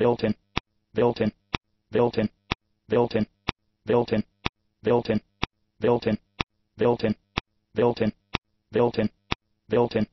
built-in, built-in, built-in, built-in, built-in, built-in, built-in, built-in, built-in, built-in, built-in,